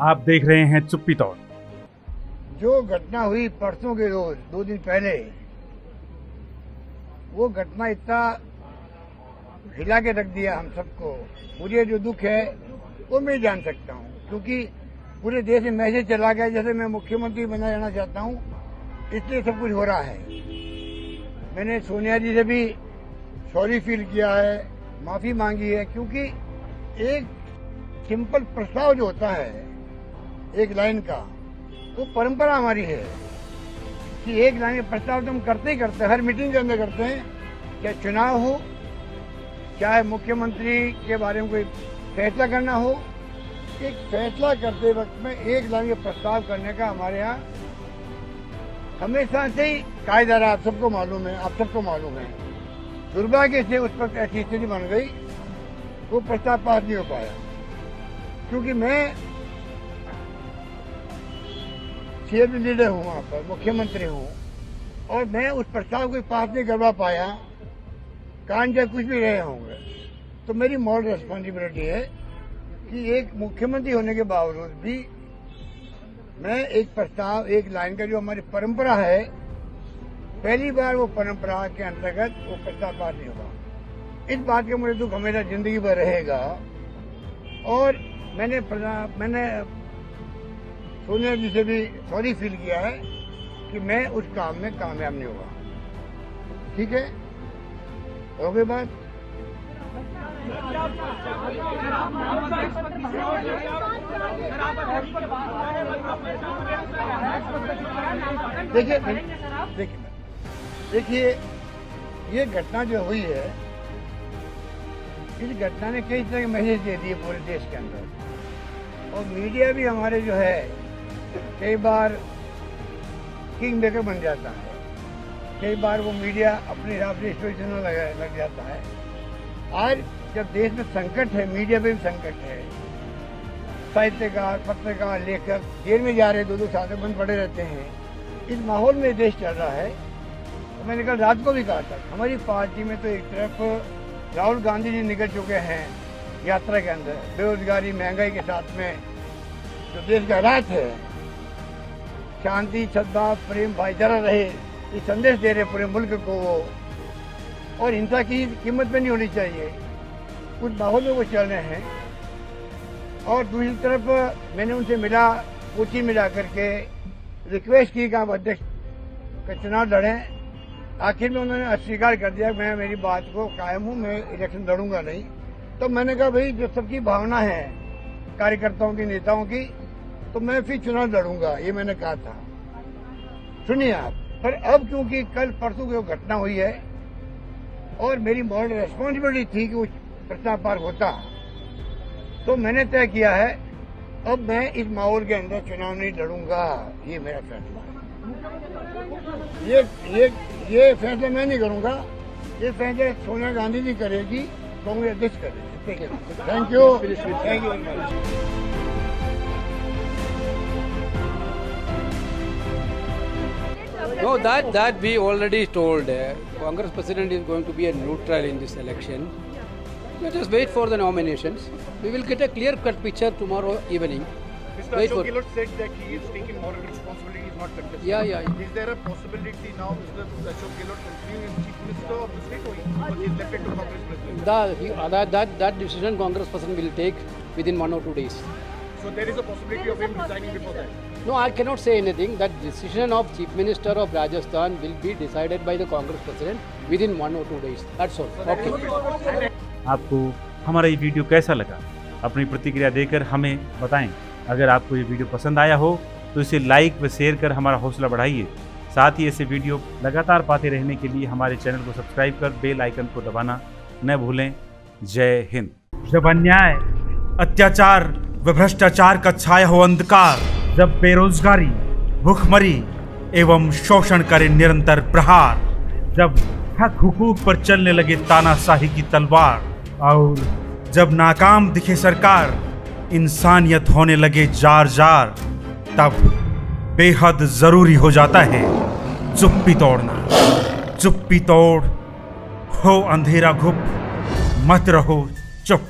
आप देख रहे हैं चुप्पी तौर। जो घटना हुई परसों के रोज, दो दिन पहले, वो घटना इतना हिला के रख दिया हम सबको। मुझे जो दुख है, वो मैं जान सकता हूँ, क्योंकि पूरे देश में मैसेज चला गया, जैसे मैं मुख्यमंत्री बना जाना चाहता हूँ, इसलिए सब कुछ हो रहा है। मैंने सोनिया जी से भी सॉरी फील किया है, माफ़ी मांगी है, क्योंकि एक सिंपल प्रस्ताव जो होता है एक लाइन का, वो परंपरा हमारी है कि एक लाइन का प्रस्ताव तो हम करते ही करते हर मीटिंग के अंदर करते हैं, चाहे चुनाव हो, चाहे मुख्यमंत्री के बारे में कोई फैसला करना हो, एक फैसला करते वक्त में एक लाइन का प्रस्ताव करने का हमारे यहाँ हमेशा से ही कायदा रहा, आप सबको मालूम है, आप सबको मालूम है। दुर्भाग्य से उस वक्त ऐसी स्थिति बन गई, वो प्रस्ताव पास नहीं हो पाया। क्योंकि मैं सीएम लीडर हूँ वहाँ पर, मुख्यमंत्री हूँ। और मैं उस प्रस्ताव को पास नहीं करवा पाया। कान जब कुछ भी रहे होंगे। तो मेरी मॉरल रेस्पॉन्सिबिलिटी है कि एक मुख्यमंत्री होने के बावजूद भी मैं एक प्रस्ताव, एक लाइन का जो हमारी परंपरा है, पहली बार वो परंपरा के अंतर्गत वो प्रस्ताव पास नहीं होगा। इस बात का मुझे दुख हमेशा ज़िंदगी भर रहेगा। और मैंने मैंने सोनिया जी से भी सॉरी फील किया है कि मैं उस काम में कामयाब नहीं हुआ। ठीक है? हो गई बात देखिए देखिए देखिए, ये घटना जो हुई है, इस घटना ने कई तरह के मैसेज दे दिए पूरे देश के अंदर? और मीडिया भी हमारे जो है कई बार किंग मेकर बन जाता है। कई बार वो मीडिया अपने हिसाब से स्टोरी चैनल लग जाता है। आज जब देश में संकट है, मीडिया में भी संकट है, साहित्यकार, पत्रकार, लेखक जेल में जा रहे दो दो साल बंद पड़े रहते हैं। इस माहौल में देश चल रहा है। तो मैंने कल रात को भी कहा था, हमारी पार्टी में तो एक तरफ़ राहुल गांधी जी निकल चुके हैं यात्रा के अंदर, बेरोजगारी, महँगाई के साथ में। जो देश का हालात है शांति सद्भाव प्रेम भाईचारा रहे ये संदेश दे रहे पूरे मुल्क को वो। और हिंसा की कीमत में नहीं होनी चाहिए। कुछ माहौल में वो चल रहे हैं। और दूसरी तरफ़ मैंने उनसे मिला, पूछी मिला करके रिक्वेस्ट की आप अध्यक्ष का चुनाव लड़ें। आखिर में उन्होंने अस्वीकार कर दिया मैं मेरी बात को कायम हूँ, मैं इलेक्शन लड़ूँगा नहीं। तो मैंने कहा, भाई, जो सबकी भावना है, कार्यकर्ताओं की, नेताओं की तो मैं फिर चुनाव लड़ूँगा, ये मैंने कहा था। सुनिए आप, पर अब क्योंकि कल परसों की घटना हुई है, और मेरी मॉरल रेस्पॉन्सिबिलिटी थी कि वो प्रस्ताव पार होता तो मैंने तय किया है, अब मैं इस माहौल के अंदर चुनाव नहीं लड़ूँगा, ये मेरा फैसला है। ये ये ये फैसला मैं नहीं करूँगा, ये फैसला सोनिया गांधी जी करेगी, कांग्रेस अध्यक्ष करेगी। Thank you thank you No, that that we already told. Uh, Congress president is going to be a neutral in this election. Let us wait for the nominations. We will get a clear-cut picture tomorrow evening. Mr. Wait Ashok Gehlot said that he is taking moral responsibility, he is not contesting. Yeah, yeah. Is there a possibility now Mr. Ashok Gehlot continuing as Chief Minister of the state or he, is to Congress President? The, he, uh, that, that that decision Congress president will take within one or two days. So there is a possibility of him resigning before that. No, I cannot say anything. That decision of Chief Minister of Rajasthan will be decided by the Congress president within one or two days. That's all. Okay. आपको हमारा ये video कैसा लगा अपनी प्रतिक्रिया देकर हमें बताएँ अगर आपको ये वीडियो पसंद आया हो तो इसे लाइक व शेयर कर हमारा हौसला बढ़ाइए साथ ही ऐसे वीडियो लगातार पाते रहने के लिए हमारे चैनल को सब्सक्राइब कर बेल आइकन को दबाना न भूलें जय हिंद जब अन्याय अत्याचार व भ्रष्टाचार का छाया हो अंधकार जब बेरोजगारी, भूखमरी एवं शोषण करे निरंतर प्रहार, जब हक हुकूक पर चलने लगे तानाशाही की तलवार, और जब नाकाम दिखे सरकार, इंसानियत होने लगे जार जार तब बेहद ज़रूरी हो जाता है चुप्पी तोड़ना। चुप्पी तोड़ हो अंधेरा घुप, मत रहो, चुप।